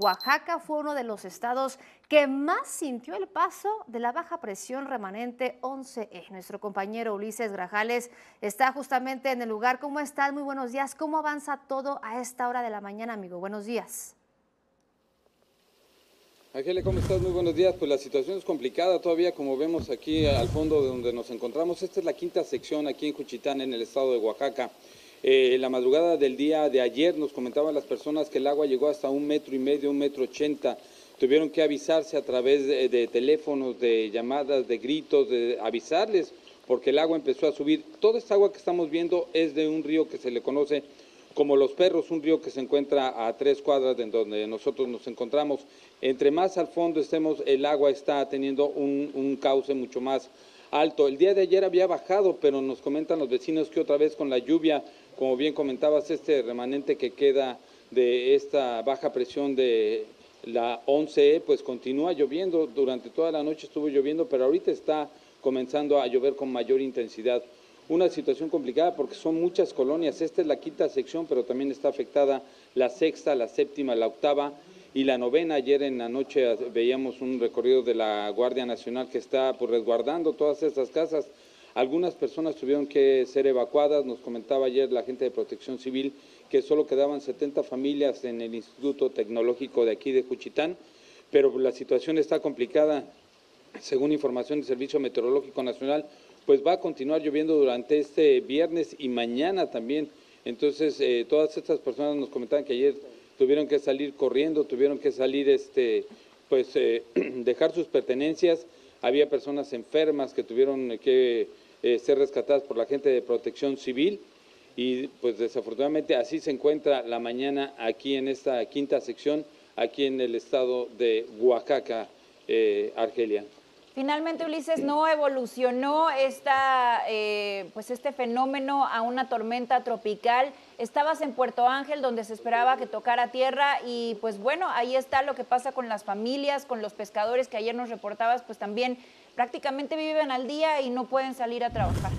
Oaxaca fue uno de los estados que más sintió el paso de la baja presión remanente 11E. Nuestro compañero Ulises Grajales está justamente en el lugar. ¿Cómo estás? Muy buenos días. ¿Cómo avanza todo a esta hora de la mañana, amigo? Buenos días. Ángela, ¿cómo estás? Muy buenos días. Pues la situación es complicada todavía, como vemos aquí al fondo de donde nos encontramos. Esta es la quinta sección aquí en Juchitán, en el estado de Oaxaca. Eh, la madrugada del día de ayer nos comentaban las personas que el agua llegó hasta un metro y medio, un metro ochenta. Tuvieron que avisarse a través de, teléfonos, de llamadas, de gritos, de avisarles, porque el agua empezó a subir. Toda esta agua que estamos viendo es de un río que se le conoce como Los Perros, un río que se encuentra a tres cuadras de donde nosotros nos encontramos. Entre más al fondo estemos, el agua está teniendo un, un cauce mucho más alto. El día de ayer había bajado, pero nos comentan los vecinos que otra vez con la lluvia como bien comentabas, este remanente que queda de esta baja presión de la 11E, pues continúa lloviendo, durante toda la noche estuvo lloviendo, pero ahorita está comenzando a llover con mayor intensidad. Una situación complicada porque son muchas colonias, esta es la quinta sección, pero también está afectada la sexta, la séptima, la octava y la novena. Ayer en la noche veíamos un recorrido de la Guardia Nacional que está pues, resguardando todas estas casas. Algunas personas tuvieron que ser evacuadas, nos comentaba ayer la gente de Protección Civil que solo quedaban 70 familias en el Instituto Tecnológico de aquí de Juchitán, pero la situación está complicada. Según información del Servicio Meteorológico Nacional, pues va a continuar lloviendo durante este viernes y mañana también. Entonces, eh, todas estas personas nos comentaban que ayer tuvieron que salir corriendo, tuvieron que salir, este, pues, eh, dejar sus pertenencias. Había personas enfermas que tuvieron que eh, ser rescatadas por la gente de protección civil y pues desafortunadamente así se encuentra la mañana aquí en esta quinta sección, aquí en el estado de Oaxaca, eh, Argelia. Finalmente, Ulises, no evolucionó esta, eh, pues este fenómeno a una tormenta tropical. Estabas en Puerto Ángel, donde se esperaba que tocara tierra, y pues bueno, ahí está lo que pasa con las familias, con los pescadores que ayer nos reportabas, pues también prácticamente viven al día y no pueden salir a trabajar.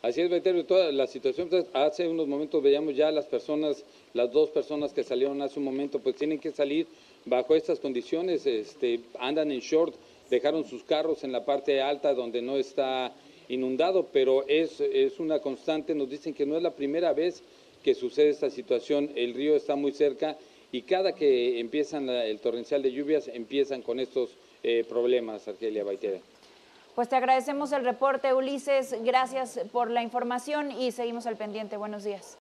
Así es, Beterio, toda la situación, pues, hace unos momentos veíamos ya las personas, las dos personas que salieron hace un momento, pues tienen que salir bajo estas condiciones, este, andan en short, dejaron sus carros en la parte alta donde no está inundado, pero es, es una constante, nos dicen que no es la primera vez que sucede esta situación, el río está muy cerca y cada que empiezan el torrencial de lluvias empiezan con estos eh, problemas, Argelia Baitera. Pues te agradecemos el reporte, Ulises. Gracias por la información y seguimos al pendiente. Buenos días.